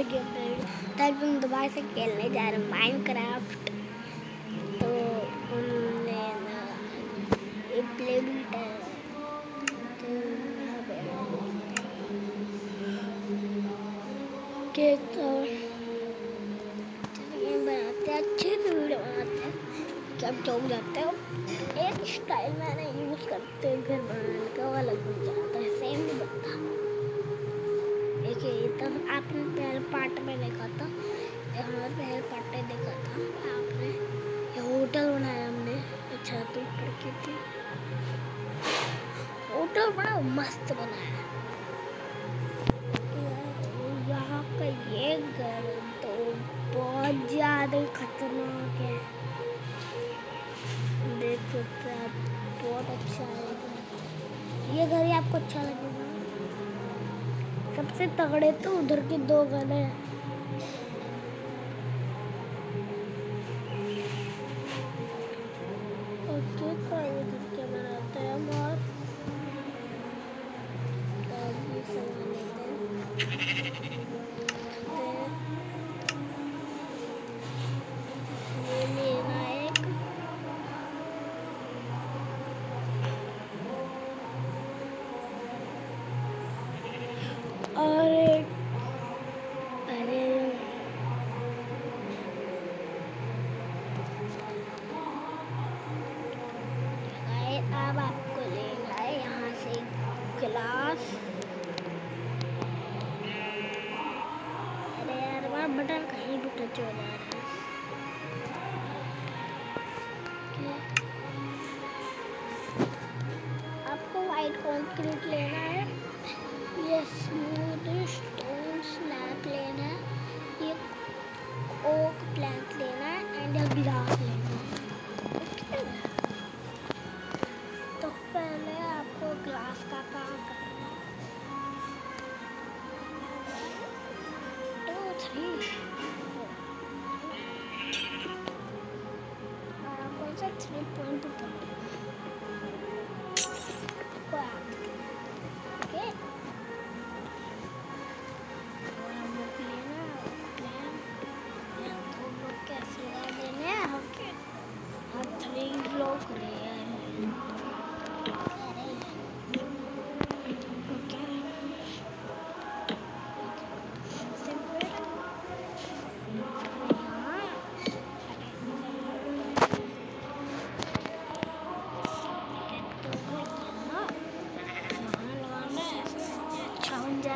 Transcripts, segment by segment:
दोबारा गेम तो आज हम दोबारा से खेलने जा रहे हैं माइनक्राफ्ट तो हमने ना प्ले तो पे के तो बनाते हैं, अच्छे से वीडियो बनाते हैं। आप चौक जाते हो, एक स्टाइल मैंने यूज़ करते घर बनाने का, वो अलग है सेम नहीं बनता। देखिए तब आपने पहले पार्ट में देखा था। ये हमारे पहले पार्ट में देखा था। आपने ये होटल बनाया हमने। अच्छा तो ऊपर की थी। होटल बड़ा मस्त बनाया। यहाँ का ये घर तो बहुत ज़्यादा खतरनाक है। देख सकते आप, बहुत अच्छा है ये घर ही आपको अच्छा लगेगा। सबसे तगड़े तो उधर के दो गन हैं। कंक्रीट लेना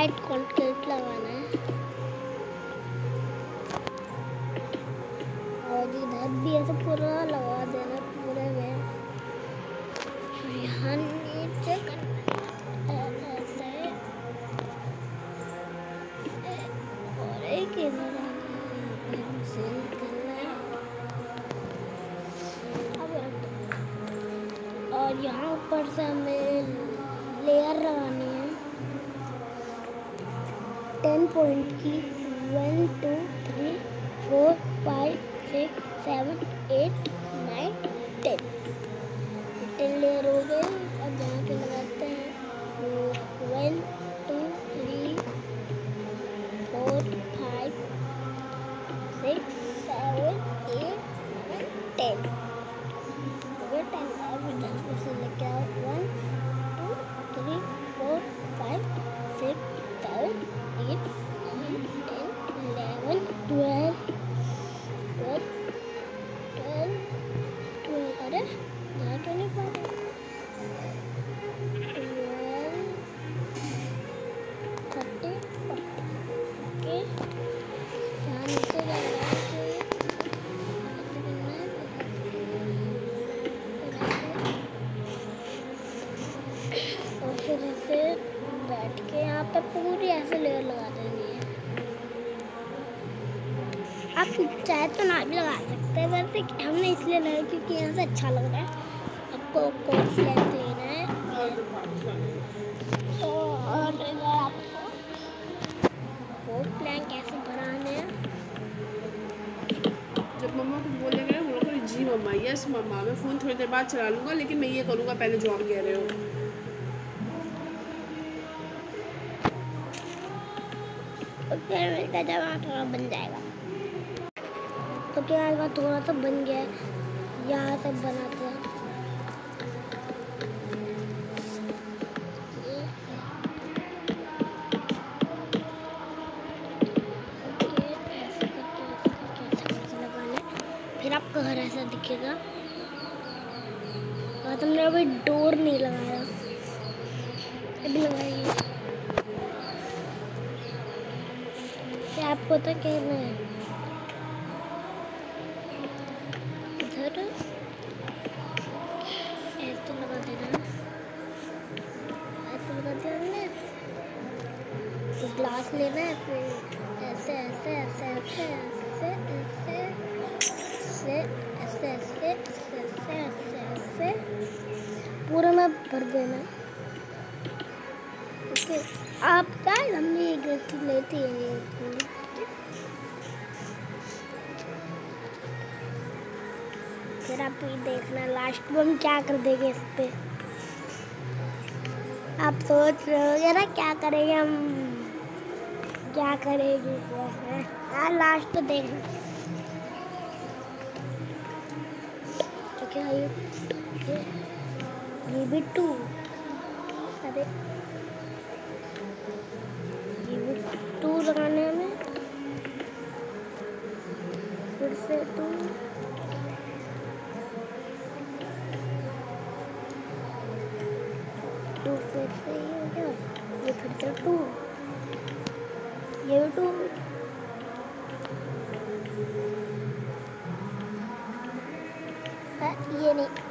वाइट कॉन्क्रीट लगाना है और इधर भी ऐसे पूरा लगा देना पूरे में यहाँ नीचे और। और यहाँ ऊपर से हमें टेन पॉइंट की one two three four five six seven eight nine ten ten layer हो गए, अब यहाँ पे लगाते हैं। One two three four five six seven eight nine ten चाहे तो ना भी लगा सकते हैं वैसे हमने इसलिए लगाया क्योंकि यहाँ से अच्छा लग रहा है। आपको कौन सी लेना है। तो और अगर आपको वो प्लान कैसे बनाने हैं। जब मम्मा कुछ बोलेंगे ना बोलो करो जी मम्मा यस मम्मा मैं फ़ोन थोड़ी देर बाद चला लूँगा लेकिन मैं ये करूँगा पहले जो आप कह रहे हो। फिर मिलता जब थोड़ा बन जाएगा। तो क्या आएगा थोड़ा सा बन गया है। यहाँ सब बनाते हैं। है। दिखेगा। और तुमने अभी डोर नहीं लगाया। अभी लगाएँगे आपको तो कहना है। इधर ऐसे लगा देना ऐसे लगा देना तो ग्लास लेना है फिर ऐसे ऐसे ऐसे ऐसे ऐसे ऐसे ऐसे ऐसे ऐसे ऐसे ऐसे ऐसे पूरा में भर देना ओके आप क्या हमने एक गलती लेती है फिर आप ये देखना लास्ट में हम क्या कर देंगे इस पे। आप सोच रहे होगे ना क्या करेंगे हम? क्या करेंगे? हाँ लास्ट तो देखना। तो क्या ये ये, भी टू अरे ये भी टू लगाने हमें फिर से टू 还有，你拍的图，也都，哎，这里。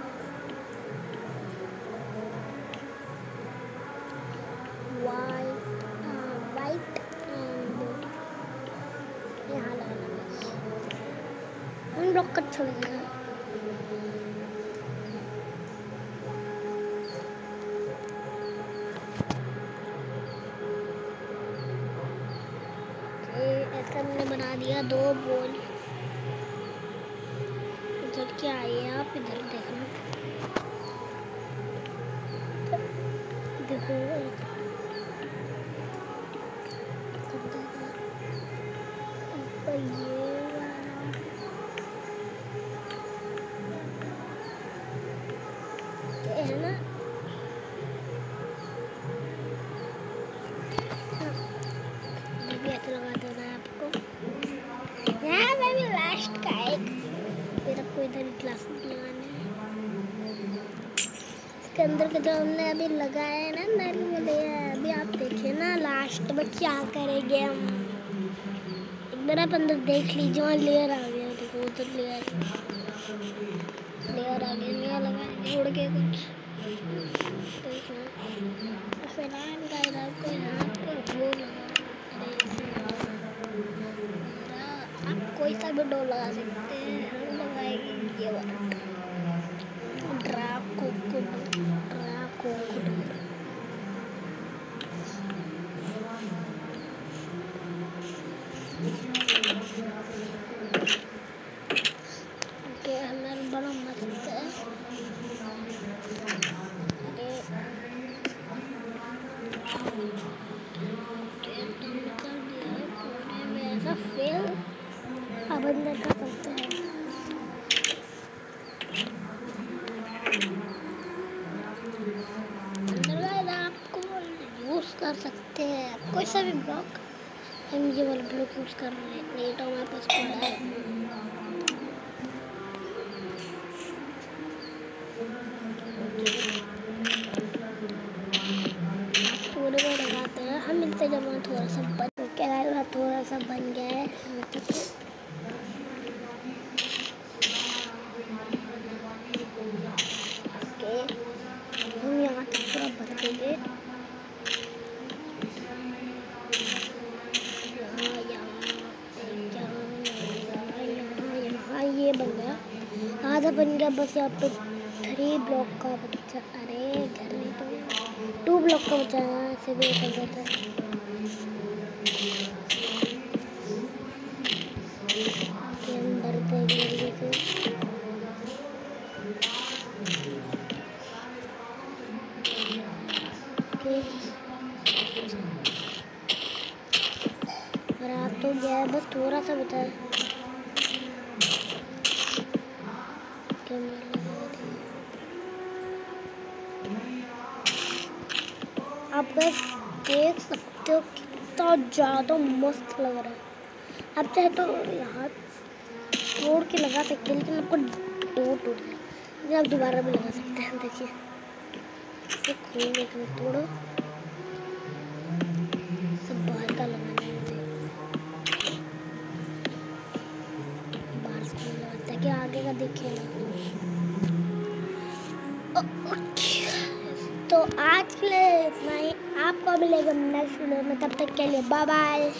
बना दिया दो बोल। इधर क्या आए आप? इधर देखना। देखो ये इसके अंदर का जो हमने अभी लगाया है ना नारियल लेयर अभी आप देखिए ना लास्ट में क्या करेंगे हम? एक बार आप अंदर देख लीजिए वहाँ लेयर आ गया, देखो, उधर लेयर लेयर आ गया लेयर लगाएँगे उड़ के कुछ। लगा आप कोई सा भी डोर लगा सकते हैं, हम लगाएँगे, ये वाला ड्रा कोको ड्रा कोको ओके हमारा बड़ा मस्त है अरे ओके, तो निकल दिया है पूरे में ऐसा फेल अब अंदर का करते हैं अंदर गाइस आपको यूज़ कर सकते हैं कोई सा भी ब्लॉक हम ये वाला ब्लॉक यूज़ कर रहे हैं। नहीं तो हमारे पास पड़ा है। थोड़े बहुत लगाते हैं। हम मिलते जब थोड़ा सा बन थोड़ा सा बन गया है। गया बस यहाँ पे थ्री ब्लॉक का बच्चा, अरे घर नहीं तो टू ब्लॉक का बच्चा है ऐसे भी निकल जाता है। तो गया बस थोड़ा सा बचा आप बस देख सकते हो कितना ज़्यादा मस्त लग रहा है। आप चाहे तो यहाँ तोड़ के लगा सकते हैं, लेकिन आपको दो टूट गया लेकिन आप दोबारा भी लगा सकते हैं, देखिए। इसे खोल के तुम तोड़ो। सब बाहर का लगाना है आगे का दिखे ना। तो आज के लिए आपको मिलेगा नेक्स्ट वीडियो में। तब तक के लिए बाय बाय